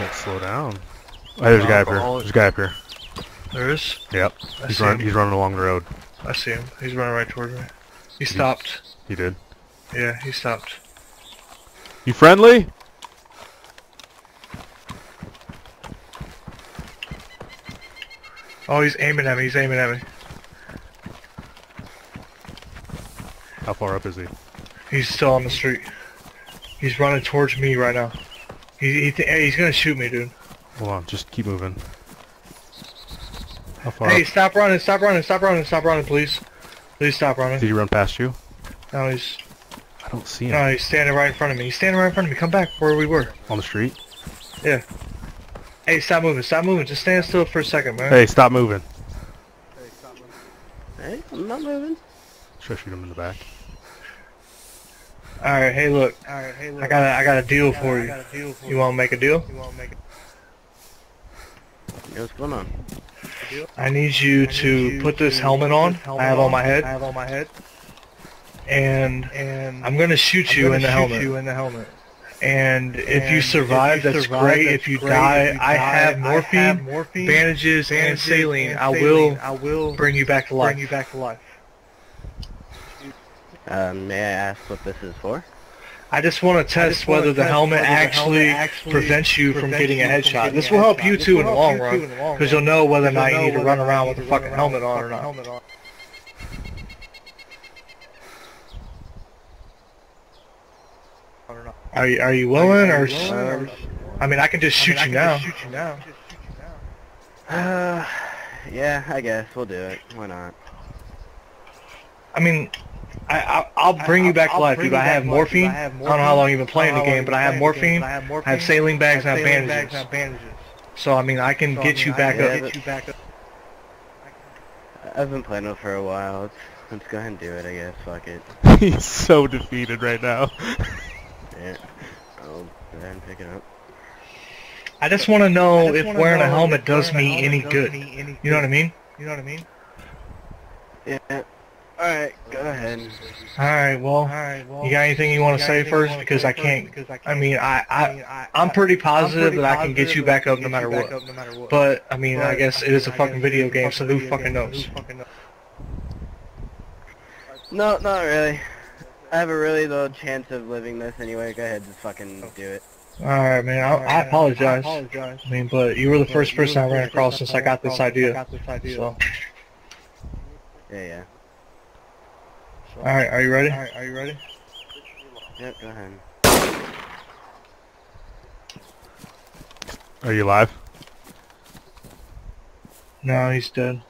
Don't slow down. Oh, there's a guy up here. There's a guy up here. There is? Yep. I He's see running. him. He's running along the road. I see him. He's running right towards me. He stopped. He did. Yeah, he stopped. You friendly? Oh, he's aiming at me. He's aiming at me. How far up is he? He's still on the street. He's running towards me right now. He, he th he's gonna shoot me, dude. Hold on. Just keep moving. How far Hey, up? stop running! Stop running! Stop running! Stop running, please. Please stop running. Did he run past you? No, he's I don't see him. no, he's standing right in front of me. He's standing right in front of me. Come back where we were. On the street? Yeah. Hey, stop moving! Stop moving! Just stand still for a second, man. Hey, stop moving. Hey, I'm not moving. Should I shoot him in the back? All right. Hey, look. All right. Hey, look. I got a, I got a deal for you. You want to make a deal? You want to make? Yo, what's going on? I need you to put this helmet on. I have on my head. I have on my head. And and I'm gonna shoot you in the helmet. You in the helmet. And if you survive, that's great. If you die, I have morphine, bandages, and saline. I will, I will bring you back to life. Bring you back to life. Um, may I ask what this is for? I just want to test whether the helmet actually prevents you from getting a headshot. This will help you too in the long run, because you'll know whether or not you need to run around with a fucking helmet on or not. Are you are you willing or? Um, I mean, I can just shoot you now. Uh, yeah, I guess we'll do it. Why not? I mean, I, I I'll bring you back to life, dude. I have morphine. I don't know how long you've been playing the game, but I have morphine. I have saline bags and I have bandages. So I mean, I can get you back Yeah, up. I've been playing it for a while. Let's, let's go ahead and do it, I guess. Fuck it. He's so defeated right now. Yeah. I'll go ahead and pick it up. I just want to know if wearing a helmet does me any good. You know what I mean? You know what I mean? Yeah. Alright, go ahead. All right. Well, you got anything you want to say first? Because I can't. I mean, I I I'm pretty positive that I can get you back up no matter what. But I mean, I guess it is a fucking video game, so who fucking knows? No, not really. I have a really low chance of living this anyway. Go ahead, just fucking oh. do it. All right, man. I, I apologize. I mean, but you were the first person I ran across since I got this idea. So, Yeah, yeah. All right. Are you ready? All right. Are you ready? Yep, go ahead. Are you alive? No, he's dead.